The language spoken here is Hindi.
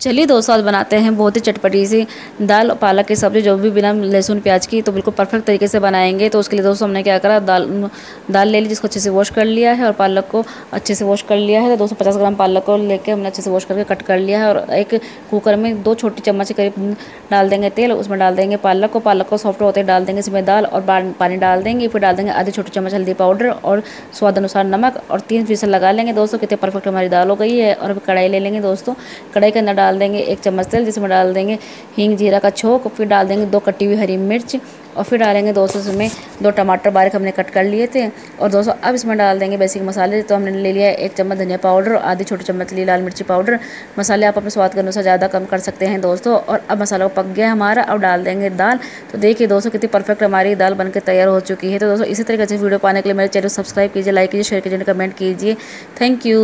चलिए दोस्तों आज बनाते हैं, बहुत ही चटपटी सी दाल, पालक की सब्ज़ी, जो भी बिना लहसुन, प्याज की तो बिल्कुल परफेक्ट तरीके से बनाएँगे। तो उसके लिए दोस्तों हमने क्या करा, दाल दाल ले ली, जिसको अच्छे से वॉश कर लिया है और पालक को अच्छे से वॉश कर लिया है। तो दोस्तों पचास ग्राम पालक को लेकर हमने अच्छे से वॉश करके कट कर लिया है और एक कुकर में दो छोटी चम्मच के करीब डाल देंगे तेल, उसमें डाल देंगे पालक को। पालक को सॉफ्ट होते डाल देंगे इसमें दाल और पानी डाल देंगे, फिर डाल देंगे आधी छोटी चम्मच हल्दी पाउडर और स्वाद अनुसार नमक और तीन फ़ीसद लगा लेंगे। दोस्तों कितने परफेक्ट हमारी दाल हो गई है और कढ़ाई ले लेंगे दोस्तों। कढ़ाई के अंदर डाल देंगे, एक चम्मच तेल जिसमें डाल देंगे, हींग, जीरा का छोक, फिर डाल देंगे दो कटी हुई हरी मिर्च, और फिर डालेंगे दोस्तों इसमें दो टमाटर बारीक हमने कट कर लिए थे। और दोस्तों अब इसमें डाल देंगे बेसिक मसाले तो हमने ले लिया एक चम्मच धनिया पाउडर और आधी छोटी चम्मच ली लाल मिर्ची पाउडर। मसाले आप अपने स्वाद के अनुसार ज़्यादा कम कर सकते हैं दोस्तों। और अब मसाला पक गया हमारा, अब डाल देंगे दाल। तो देखिए दोस्तों कितनी परफेक्ट हमारी दाल बनकर तैयार हो चुकी है। तो दोस्तों इसी तरीके से वीडियो पाने के लिए मेरे चैनल सब्सक्राइब कीजिए लाइक कीजिए शेयर कीजिए कमेंट कीजिए। Thank you